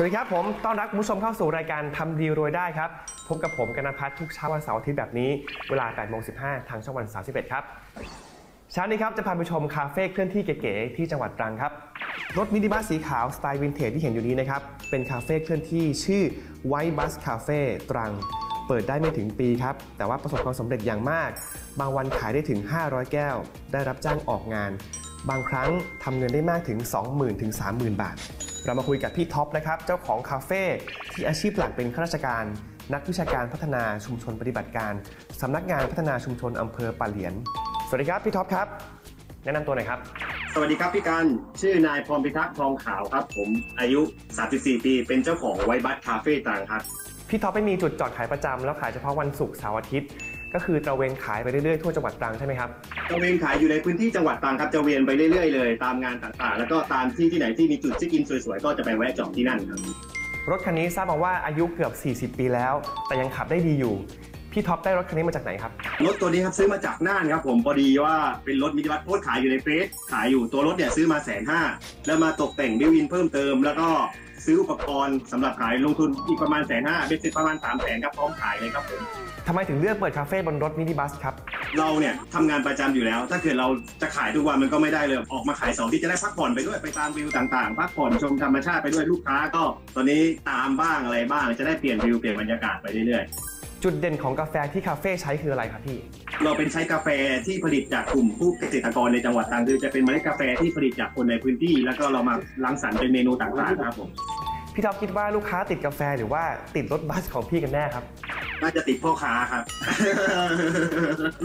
สวัสดีครับผมต้อนรับคุณผู้ชมเข้าสู่รายการทำดีรวยได้ครับพบกับผมกันนภัทรทุกเช้าวันเสาร์อาทิตย์แบบนี้เวลา8โมง15 ทางช่องวัน 31 ครับเช้านี้ครับจะพาไปชมคาเฟ่เคลื่อนที่เก๋ๆที่จังหวัดตรังครับรถมินิบัสสีขาวสไตล์วินเทจที่เห็นอยู่นี้นะครับเป็นคาเฟ่เคลื่อนที่ชื่อไวบัสคาเฟ่ตรัง เปิดได้ไม่ถึงปีครับแต่ว่าประสบความสำเร็จอย่างมาก บางวันขายได้ถึง 500 แก้ว ได้รับจ้างออกงาน บางครั้งทำเงินได้มากถึง 20,000ถึง30,000 บาท เรามาคุยกับพี่ท็อปนะครับ เจ้าของคาเฟ่ที่อาชีพหลักเป็นข้าราชการ นักวิชาการพัฒนาชุมชนปฏิบัติการสำนักงานพัฒนาชุมชนอำเภอปะเหลียน สวัสดีครับพี่ท็อปครับ แนะนำตัวหน่อยครับ สวัสดีครับพี่กันชื่อนายพรพิทักษ์ทองขาวครับ ผมอายุ 34 ปีเป็นเจ้าของไวบัสคาเฟ่ตรังครับพี่ท็อปไม่มีจุดจอดขายประจำแล้วขายเฉพาะวันศุกร์เสาร์อาทิตย์ ก็คือตระเวนขายไปเรื่อยๆทั่วจังหวัดตรังใช่ไหมครับ ตระเวนขายอยู่ในพื้นที่จังหวัดตรังครับจะเวียนไปเรื่อยๆเลยตามงานต่างๆ แล้วก็ตามที่ที่ไหนที่มีจุดเช็คอินสวยๆ ก็จะไปแวะจอดที่นั่นครับ รถคันนี้ทราบมาว่าอายุเกือบ 40 ปีแล้ว แต่ยังขับได้ดีอยู่ พี่ท็อปได้รถคันนี้มาจากไหนครับ รถตัวนี้ครับซื้อมาจากน่านครับผมพอดีว่าเป็นรถมินิบัสโพสต์ขายอยู่ในเฟซขายอยู่ตัวรถเนี่ยซื้อมาแสนห้าแล้วมาตกแต่ง built-in เพิ่มเติมแล้วก็ ซื้ออุปกรณ์สำหรับขายลงทุนอีกประมาณแสนห้าเบ็ดเสร็จประมาณสามแสนครับพร้อมขายเลยครับผมทำไมถึงเลือกเปิดคาเฟ่บนรถมินิบัสครับ เราเนี่ยทำงานประจำอยู่แล้ว ถ้าเกิดเราจะขายทุกวันมันก็ไม่ได้เลย ออกมาขายสองที่จะได้พักผ่อนไปด้วย ไปตามวิวต่างๆ พักผ่อนชมธรรมชาติไปด้วยลูกค้าก็ ตอนนี้ตามบ้างอะไรบ้าง จะได้เปลี่ยนวิวเปลี่ยนบรรยากาศไปเรื่อยจุดเด่นของกาแฟที่คาเฟ่ใช้คืออะไรครับพี่ๆ เราเป็นใช้กาแฟที่ผลิตจากกลุ่มผู้เกษตรกรในจังหวัดตรังคือจะเป็นเมล็ดกาแฟที่ผลิตจากคนในพื้นที่ แล้วก็เรามารังสรรค์เป็นเมนูต่างๆครับผมพี่ท็อปคิดว่าลูกค้าติดกาแฟหรือว่าติดรถบัสของพี่กันแน่ครับน่าจะติดพ่อค้าครับ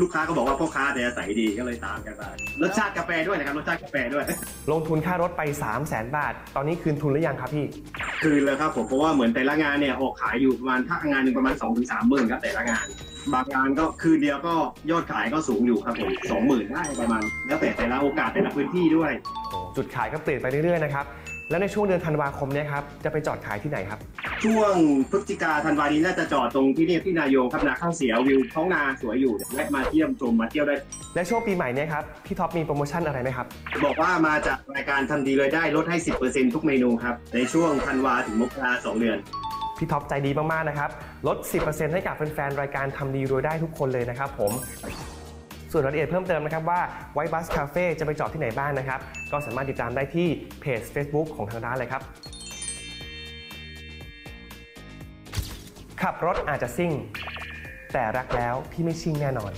ลูกค้าก็บอกว่าพ่อค้าแต่ใส่ดีก็เลยตามกันไปรสชาติกาแฟด้วยนะครับรสชาติกาแฟด้วย ลงทุนค่ารถไป 3 0 0 0 0 0 บาท ตอนนี้คืนทุนหรือยังครับพี่ คืนแล้วครับผมเพราะว่าเหมือนแต่ละงานเนี่ยออกขายอยู่ประมาณถ้างานหนึ่งประมาณ2องถึงสามหมื่นครับแต่ละงาน บางงานก็คืนเดียวก็ยอดขายก็สูงอยู่ครับผมสองหมื่นได้ประมาณ แล้วแต่แต่ละโอกาสแต่ละพื้นที่ด้วย จุดขายก็เปลี่ยนไปเรื่อยๆนะครับ แล้วในช่วงเดือนธันวาคมเนี้ครับจะไปจอดขายที่ไหนครับ ช่วงพฤศจิกาธันวานี้น่าจะจอดตรงที่เนี่ยที่นายงครับนาข้าวเสียวิวท้องนาสวยอยู่แวะมาเที่ยมชมมาเที่ยวได้ และช่วงปีใหม่เนี้ครับพี่ท็อปมีโปรโมชั่นอะไรไหมครับ บอกว่ามาจากรายการทำดีเลยได้ลดให้ 10%ทุกเมนูครับในช่วงธันวาถึงมกราสองเดือนพี่ท็อปใจดีมากๆนะครับลด 10%ให้กับแฟนๆรายการทำดีรวยได้ทุกคนเลยนะครับผม ส่วนรายละเอียดเพิ่มเติมนะครับว่าไวบัสคาเฟ่จะไปจอดที่ไหนบ้างนะครับ ก็สามารถติดตามได้ที่เพจ Facebook ของทางร้านเลยครับ ขับรถอาจจะซิ่ง แต่รักแล้วพี่ไม่ชิ่งแน่นอน